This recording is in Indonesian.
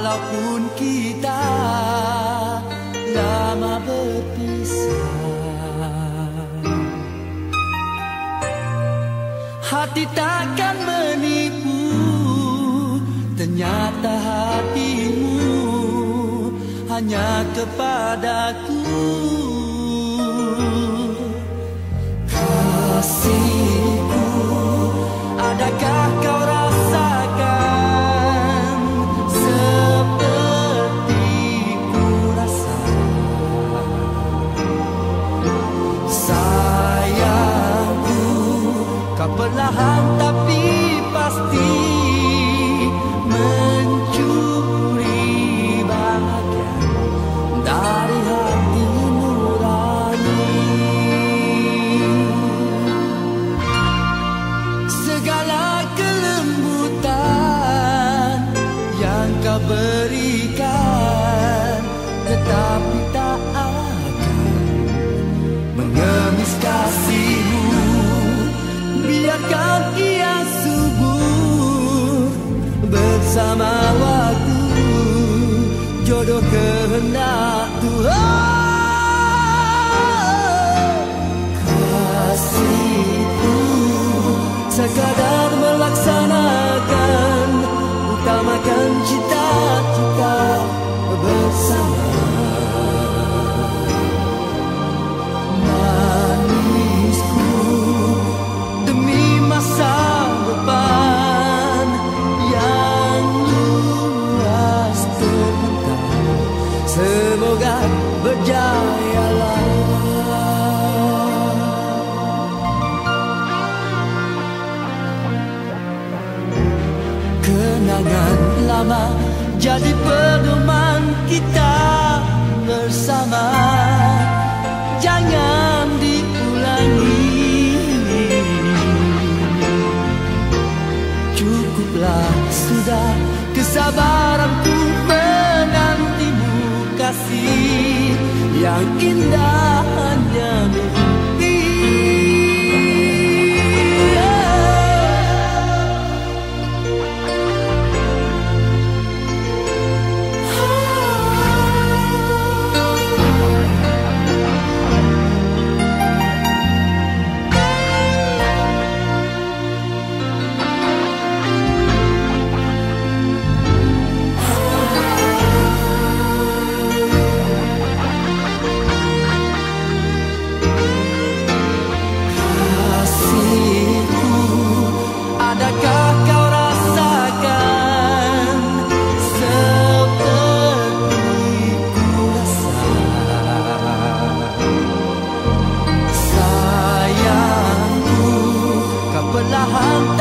Walaupun kita lama berpisah Hati takkan menipu. Ternyata hatimu hanya kepadaku. Kasihku, perlahan tapi pasti Mencuri bahagia. Dari hati nurani. Segala kelembutan yang kau berikan Tetapi tak akan mengemis kasihmu Biarkan ia subur bersama waktu. Jodoh kehendak Tuhan lama jadi pedoman kita bersama. Jangan diulangi. Cukuplah sudah kesabaranku menantimu kasih Yang indah Sayangku Kau perlahan tak